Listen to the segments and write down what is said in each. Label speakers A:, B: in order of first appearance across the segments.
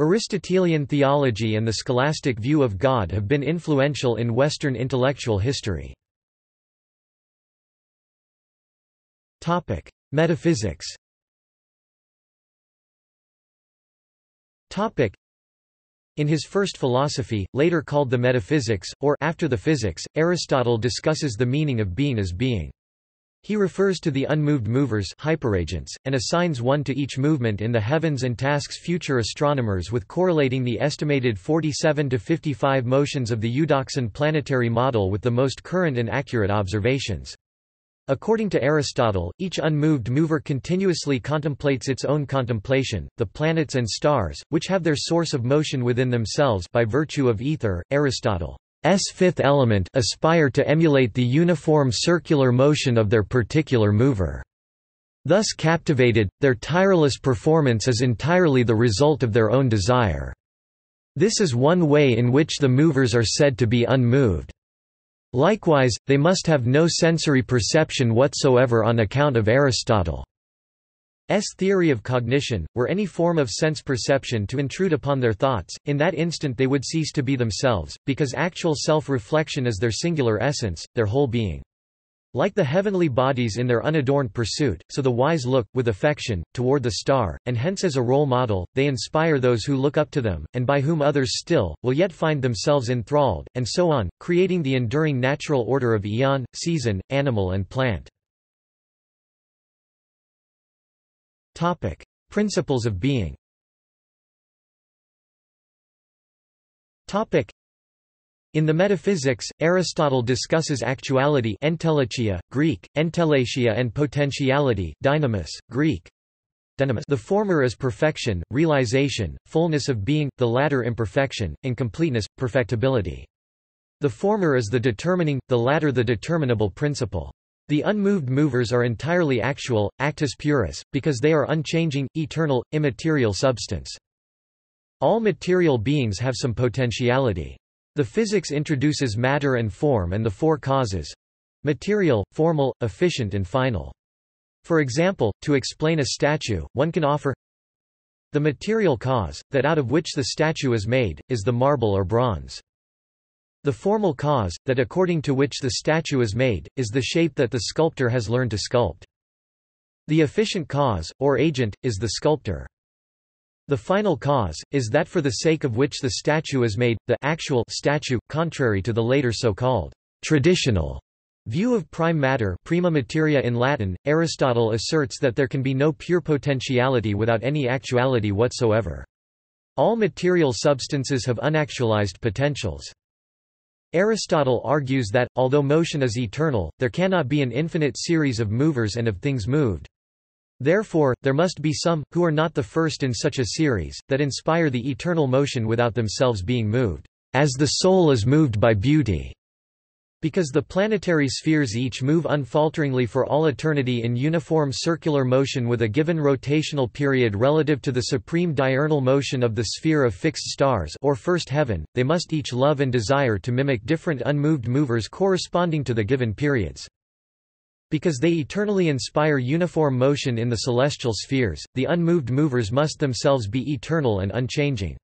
A: Aristotelian theology and the scholastic view of God have been influential in Western intellectual history. Metaphysics in his first philosophy, later called the Metaphysics, or After the Physics, Aristotle discusses the meaning of being as being. He refers to the unmoved movers hyperagents, and assigns one to each movement in the heavens and tasks future astronomers with correlating the estimated 47 to 55 motions of the Eudoxan planetary model with the most current and accurate observations. According to Aristotle, each unmoved mover continuously contemplates its own contemplation, the planets and stars, which have their source of motion within themselves by virtue of ether. Aristotle's fifth element aspire to emulate the uniform circular motion of their particular mover. Thus captivated, their tireless performance is entirely the result of their own desire. This is one way in which the movers are said to be unmoved. Likewise, they must have no sensory perception whatsoever on account of Aristotle's theory of cognition, were any form of sense perception to intrude upon their thoughts, in that instant they would cease to be themselves, because actual self-reflection is their singular essence, their whole being. Like the heavenly bodies in their unadorned pursuit, so the wise look, with affection, toward the star, and hence as a role model, they inspire those who look up to them, and by whom others still, will yet find themselves enthralled, and so on, creating the enduring natural order of eon, season, animal and plant. Principles of being Topic: in the Metaphysics, Aristotle discusses actuality entelechia, Greek, entelecheia and potentiality dynamis, Greek. The former is perfection, realization, fullness of being, the latter imperfection, incompleteness, perfectibility. The former is the determining, the latter the determinable principle. The unmoved movers are entirely actual, actus purus, because they are unchanging, eternal, immaterial substance. All material beings have some potentiality. The physics introduces matter and form and the four causes material, formal, efficient and final. For example, to explain a statue, one can offer the material cause, that out of which the statue is made, is the marble or bronze. The formal cause, that according to which the statue is made, is the shape that the sculptor has learned to sculpt. The efficient cause, or agent, is the sculptor. The final cause, is that for the sake of which the statue is made, the actual statue, contrary to the later so-called traditional view of prime matter prima materia in Latin, Aristotle asserts that there can be no pure potentiality without any actuality whatsoever. All material substances have unactualized potentials. Aristotle argues that, although motion is eternal, there cannot be an infinite series of movers and of things moved. Therefore, there must be some, who are not the first in such a series, that inspire the eternal motion without themselves being moved, as the soul is moved by beauty. Because the planetary spheres each move unfalteringly for all eternity in uniform circular motion with a given rotational period relative to the supreme diurnal motion of the sphere of fixed stars or first heaven, they must each love and desire to mimic different unmoved movers corresponding to the given periods. Because they eternally inspire uniform motion in the celestial spheres, the unmoved movers must themselves be eternal and unchanging.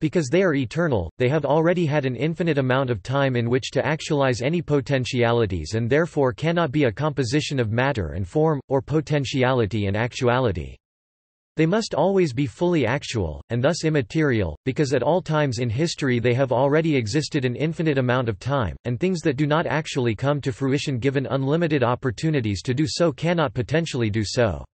A: Because they are eternal, they have already had an infinite amount of time in which to actualize any potentialities and therefore cannot be a composition of matter and form, or potentiality and actuality. They must always be fully actual, and thus immaterial, because at all times in history they have already existed an infinite amount of time, and things that do not actually come to fruition given unlimited opportunities to do so cannot potentially do so.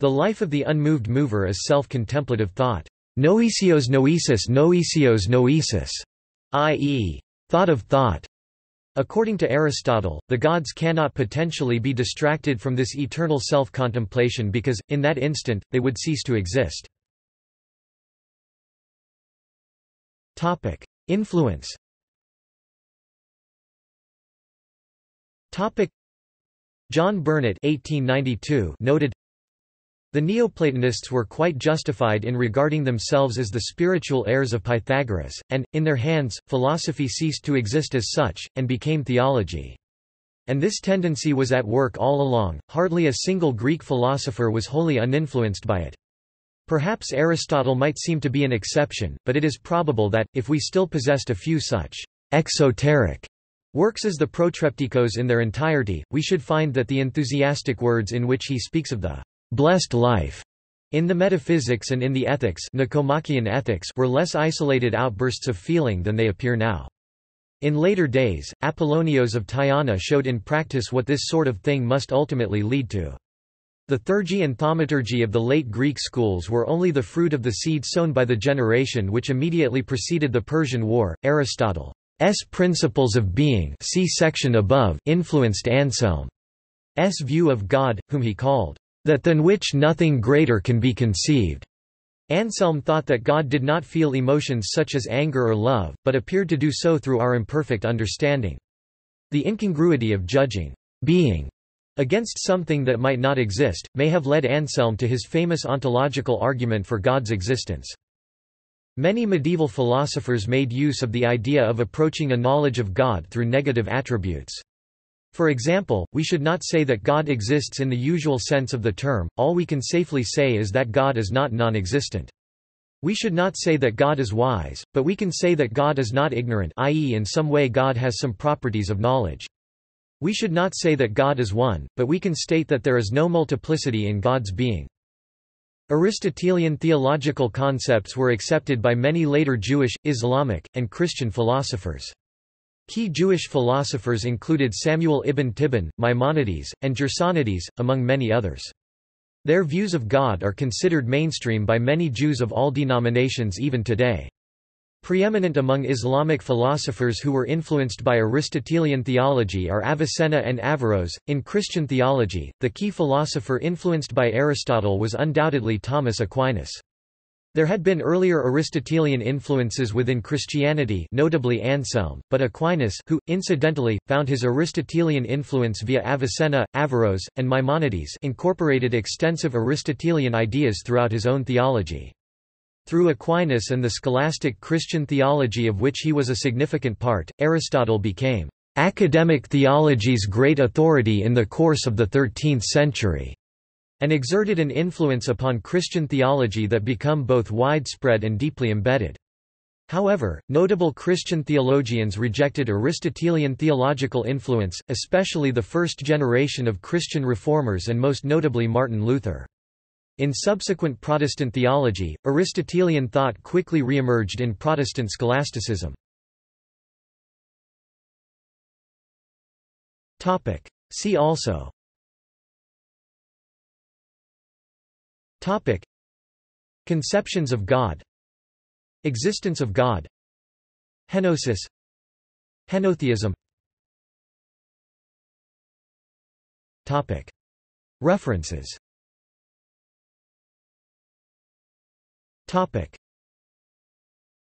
A: The life of the unmoved mover is self-contemplative thought. Noesios noesis noesios noesis, i.e., thought of thought. According to Aristotle, the gods cannot potentially be distracted from this eternal self-contemplation because, in that instant, they would cease to exist. Influence John Burnet 1892 noted, the Neoplatonists were quite justified in regarding themselves as the spiritual heirs of Pythagoras, and, in their hands, philosophy ceased to exist as such, and became theology. And this tendency was at work all along, hardly a single Greek philosopher was wholly uninfluenced by it. Perhaps Aristotle might seem to be an exception, but it is probable that, if we still possessed a few such exoteric works as the Protreptikos in their entirety, we should find that the enthusiastic words in which he speaks of the blessed life in the metaphysics and in the ethics, Nicomachean ethics were less isolated outbursts of feeling than they appear now. In later days, Apollonios of Tyana showed in practice what this sort of thing must ultimately lead to. The theurgy and thaumaturgy of the late Greek schools were only the fruit of the seed sown by the generation which immediately preceded the Persian War. Aristotle's principles of being see section above influenced Anselm's view of God, whom he called that than which nothing greater can be conceived. Anselm thought that God did not feel emotions such as anger or love, but appeared to do so through our imperfect understanding. The incongruity of judging being against something that might not exist, may have led Anselm to his famous ontological argument for God's existence. Many medieval philosophers made use of the idea of approaching a knowledge of God through negative attributes. For example, we should not say that God exists in the usual sense of the term, all we can safely say is that God is not non-existent. We should not say that God is wise, but we can say that God is not ignorant i.e. in some way God has some properties of knowledge. We should not say that God is one, but we can state that there is no multiplicity in God's being. Aristotelian theological concepts were accepted by many later Jewish, Islamic, and Christian philosophers. Key Jewish philosophers included Samuel ibn Tibbon, Maimonides, and Gersonides, among many others. Their views of God are considered mainstream by many Jews of all denominations even today. Preeminent among Islamic philosophers who were influenced by Aristotelian theology are Avicenna and Averroes. In Christian theology, the key philosopher influenced by Aristotle was undoubtedly Thomas Aquinas. There had been earlier Aristotelian influences within Christianity notably Anselm, but Aquinas who, incidentally, found his Aristotelian influence via Avicenna, Averroes, and Maimonides incorporated extensive Aristotelian ideas throughout his own theology. Through Aquinas and the scholastic Christian theology of which he was a significant part, Aristotle became academic theology's great authority in the course of the thirteenth century and exerted an influence upon Christian theology that become both widespread and deeply embedded. However, notable Christian theologians rejected Aristotelian theological influence, especially the first generation of Christian reformers and most notably Martin Luther. In subsequent Protestant theology, Aristotelian thought quickly re-emerged in Protestant scholasticism. See also Topic. Conceptions of God Existence of God Henosis Henotheism Topic. References Topic.